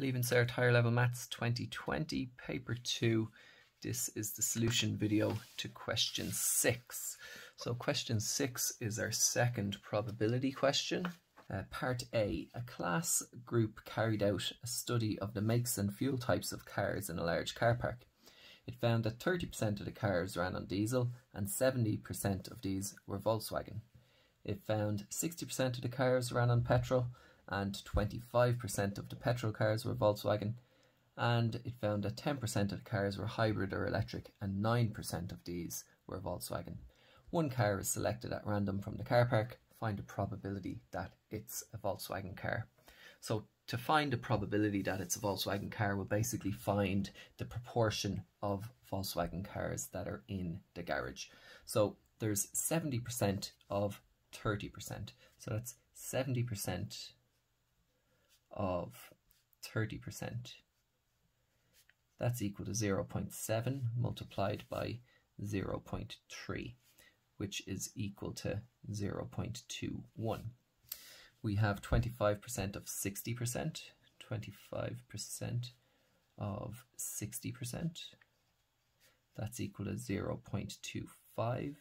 Leaving Cert Higher Level Maths 2020, Paper 2. This is the solution video to question 6. So question 6 is our second probability question. Uh, part A. A class group carried out a study of the makes and fuel types of cars in a large car park. It found that 30% of the cars ran on diesel and 70% of these were Volkswagen. It found 60% of the cars ran on petrol and 25% of the petrol cars were Volkswagen, and it found that 10% of the cars were hybrid or electric, and 9% of these were Volkswagen. One car is selected at random from the car park. Find the probability that it's a Volkswagen car. So to find the probability that it's a Volkswagen car, we'll basically find the proportion of Volkswagen cars that are in the garage. So there's 70% of 30%. So that's 70% of 30%. That's equal to 0 0.7 multiplied by 0 0.3, which is equal to 0 0.21. We have 25% of 60%, 25% of 60%. That's equal to 0 0.25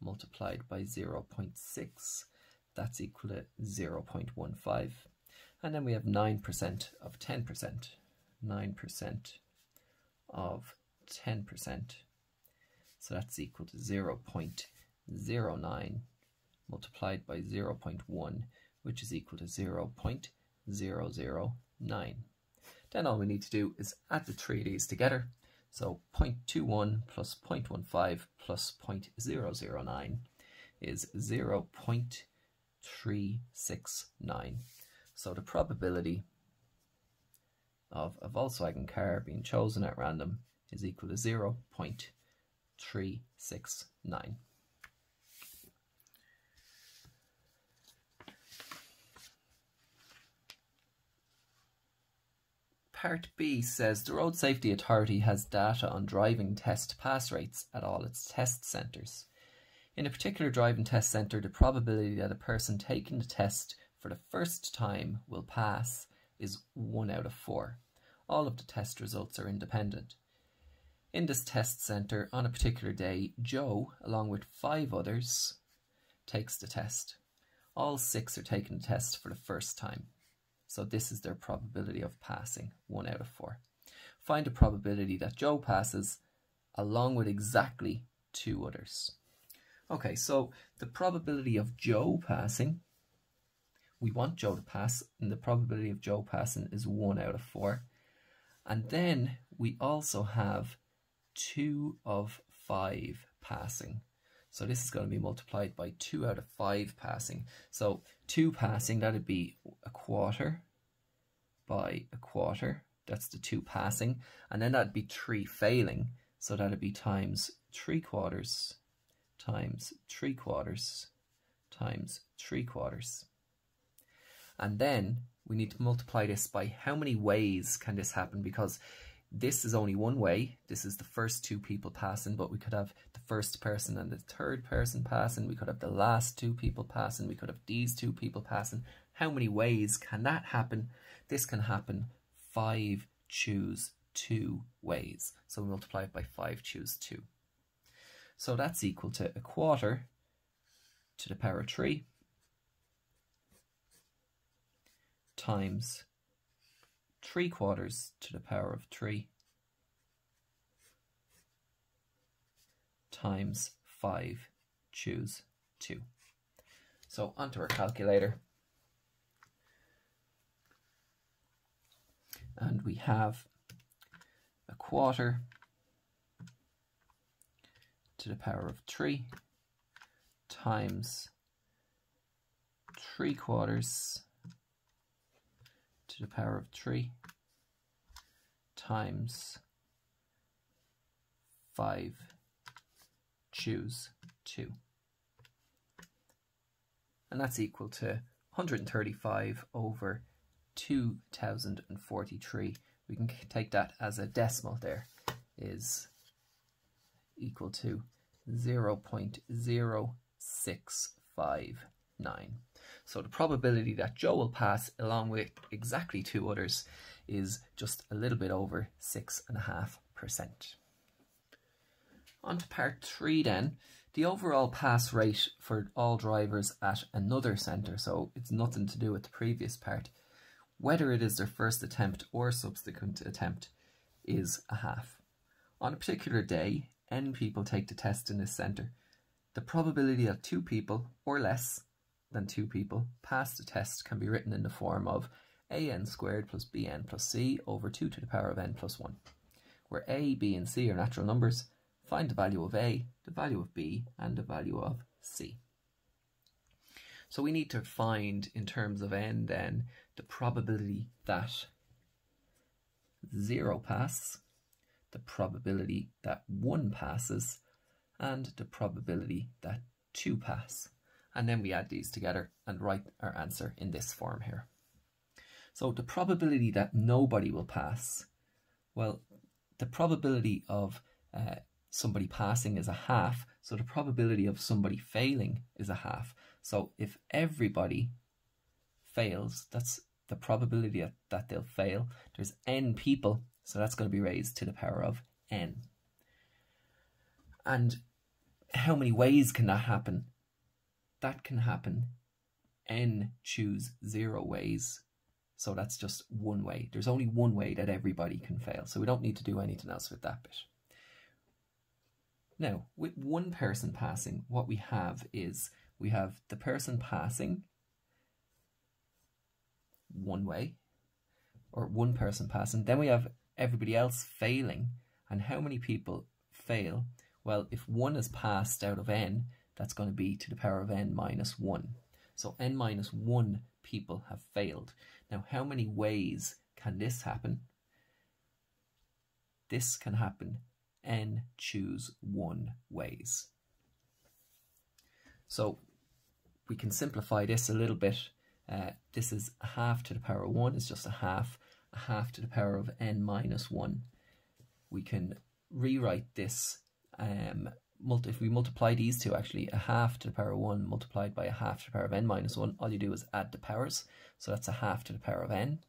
multiplied by 0 0.6. That's equal to 0 0.15. And then we have 9% of 10%. 9% of 10%. So that's equal to 0 0.09 multiplied by 0 0.1, which is equal to 0 0.009. Then all we need to do is add the three of these together. So 0.21 plus 0.15 plus 0.009 is 0 0.369. So the probability of a Volkswagen car being chosen at random is equal to 0 0.369. Part B says the Road Safety Authority has data on driving test pass rates at all its test centres. In a particular driving test centre, the probability that a person taking the test for the first time will pass is 1 out of 4. All of the test results are independent. In this test centre, on a particular day, Joe, along with five others, takes the test. All six are taking the test for the first time. So this is their probability of passing, 1 out of 4. Find the probability that Joe passes along with exactly two others. Okay, so the probability of Joe passing we want Joe to pass, and the probability of Joe passing is 1 out of 4. And then we also have 2 of 5 passing. So this is going to be multiplied by 2 out of 5 passing. So 2 passing, that would be a quarter by a quarter. That's the 2 passing. And then that'd be 3 failing. So that'd be times 3 quarters times 3 quarters times 3 quarters. And then we need to multiply this by how many ways can this happen because this is only one way. This is the first two people passing, but we could have the first person and the third person passing. We could have the last two people passing. We could have these two people passing. How many ways can that happen? This can happen five choose two ways. So we multiply it by five choose two. So that's equal to a quarter to the power of three times 3 quarters to the power of 3 times 5 choose 2. So onto our calculator. And we have a quarter to the power of 3 times 3 quarters to the power of 3 times 5 choose 2. And that's equal to 135 over 2043. We can take that as a decimal there is equal to 0 0.0659. 9. So the probability that Joe will pass along with exactly two others is just a little bit over 6.5%. On to part 3 then. The overall pass rate for all drivers at another centre, so it's nothing to do with the previous part, whether it is their first attempt or subsequent attempt, is a half. On a particular day, n people take the test in this centre. The probability that two people, or less than two people, pass the test can be written in the form of an squared plus bn plus c over 2 to the power of n plus 1, where a, b and c are natural numbers, find the value of a, the value of b, and the value of c. So we need to find, in terms of n then, the probability that 0 passes, the probability that 1 passes, and the probability that 2 pass. And then we add these together and write our answer in this form here. So the probability that nobody will pass, well, the probability of uh, somebody passing is a half, so the probability of somebody failing is a half. So if everybody fails, that's the probability that, that they'll fail. There's n people, so that's going to be raised to the power of n. And how many ways can that happen? That can happen n choose zero ways. So that's just one way. There's only one way that everybody can fail. So we don't need to do anything else with that bit. Now, with one person passing, what we have is we have the person passing one way, or one person passing. Then we have everybody else failing. And how many people fail? Well, if one is passed out of n, that's going to be to the power of n minus 1. So n minus 1 people have failed. Now, how many ways can this happen? This can happen n choose 1 ways. So we can simplify this a little bit. Uh, this is a half to the power of 1, it's just a half, a half to the power of n minus 1. We can rewrite this, um, if we multiply these two actually, a half to the power of 1 multiplied by a half to the power of n minus 1, all you do is add the powers, so that's a half to the power of n.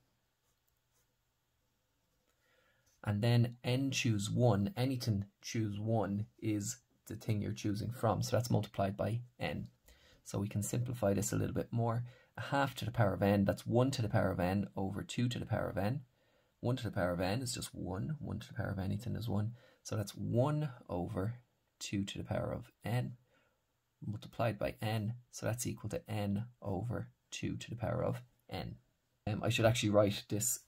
And then n choose 1, anything choose 1 is the thing you're choosing from, so that's multiplied by n. So we can simplify this a little bit more. A half to the power of n, that's 1 to the power of n over 2 to the power of n. 1 to the power of n is just 1. 1 to the power of anything is 1. So that's 1 over 2 to the power of n multiplied by n. So that's equal to n over 2 to the power of n. Um, I should actually write this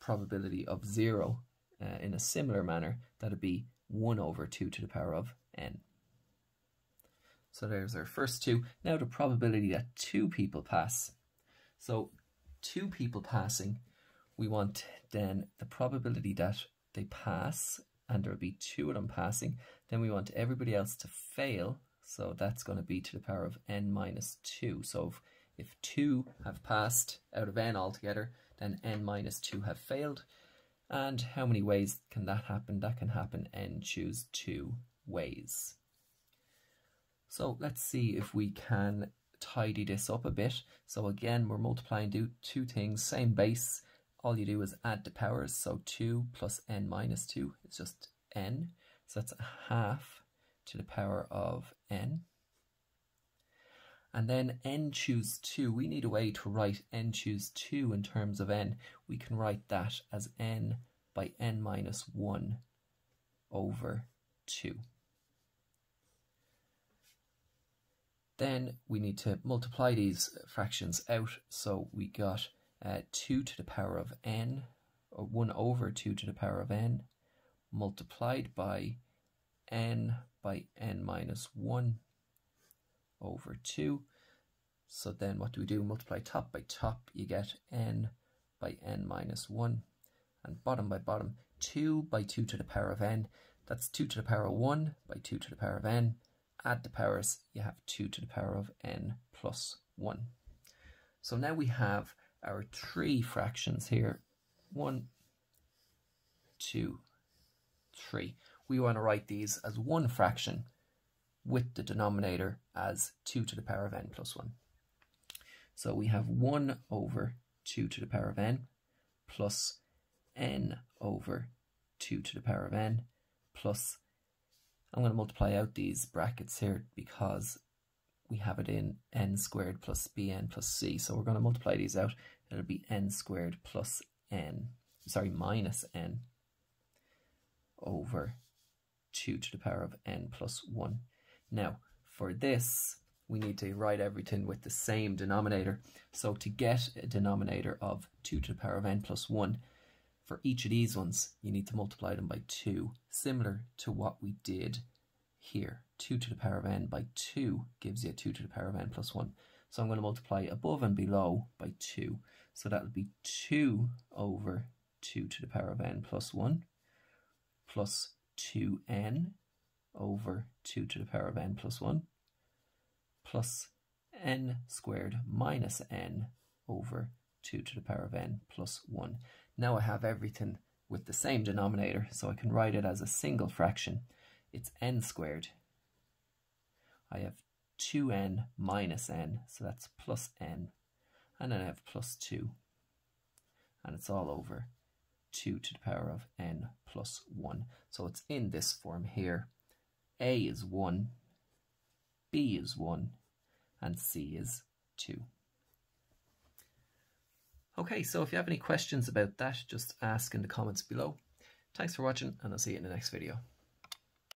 probability of 0 uh, in a similar manner. That would be 1 over 2 to the power of n. So there's our first two. Now the probability that two people pass. So two people passing, we want then the probability that they pass, and there will be two of them passing. Then we want everybody else to fail, so that's going to be to the power of n minus 2. So if, if 2 have passed out of n altogether, then n minus 2 have failed. And how many ways can that happen? That can happen n choose 2 ways. So let's see if we can tidy this up a bit. So again, we're multiplying two things, same base. All you do is add the powers. So 2 plus n minus 2 is just n. So that's a half to the power of n. And then n choose 2. We need a way to write n choose 2 in terms of n. We can write that as n by n minus 1 over 2. Then we need to multiply these fractions out. So we got uh, 2 to the power of n, or 1 over 2 to the power of n, multiplied by n by n minus 1 over 2. So then what do we do? Multiply top by top, you get n by n minus 1. And bottom by bottom, 2 by 2 to the power of n. That's 2 to the power of 1 by 2 to the power of n add the powers, you have 2 to the power of n plus 1. So now we have our three fractions here. 1, 2, 3. We want to write these as one fraction with the denominator as 2 to the power of n plus 1. So we have 1 over 2 to the power of n plus n over 2 to the power of n plus, I'm going to multiply out these brackets here because we have it in n squared plus bn plus c. So we're going to multiply these out. It'll be n squared plus n, sorry, minus n over 2 to the power of n plus 1. Now, for this, we need to write everything with the same denominator. So to get a denominator of 2 to the power of n plus 1, for each of these ones, you need to multiply them by 2, similar to what we did here. 2 to the power of n by 2 gives you 2 to the power of n plus 1. So I'm going to multiply above and below by 2. So that will be 2 over 2 to the power of n plus 1 plus 2n over 2 to the power of n plus 1 plus n squared minus n over 2 to the power of n plus 1. Now I have everything with the same denominator, so I can write it as a single fraction. It's n squared. I have 2n minus n, so that's plus n. And then I have plus 2. And it's all over 2 to the power of n plus 1. So it's in this form here. A is 1, B is 1, and C is 2. Okay, so if you have any questions about that, just ask in the comments below. Thanks for watching, and I'll see you in the next video.